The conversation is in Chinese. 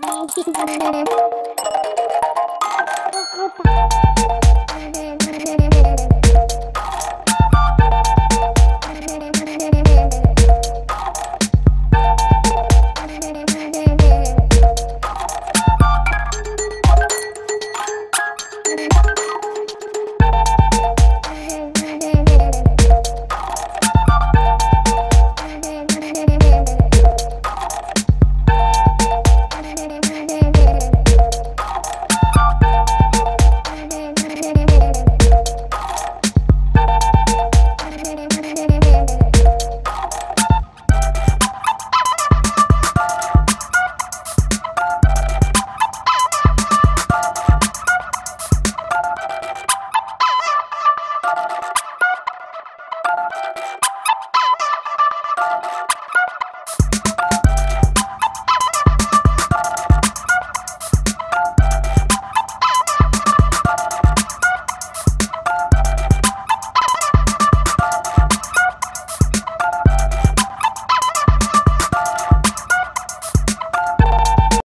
Mancing.